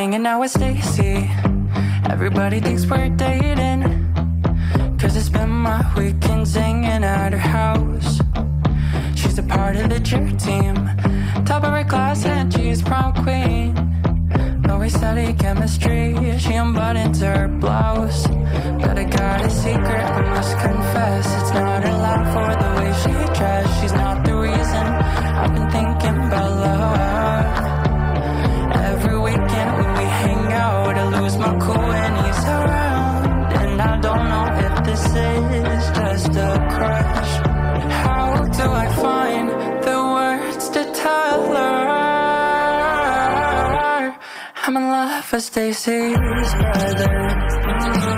hanging out with Stacy. Everybody thinks we're dating. Cause I spend my weekends hanging at her house. She's a part of the cheer team. Top of her class and she's prom queen. Always study chemistry. She unbuttons her blouse. But I got a secret, I must confess. It's not allowed for the way she dressed. She's not Cool when he's around. And I don't know if this is just a crush. How do I find the words to tell her? I'm in love with Stacy's brother.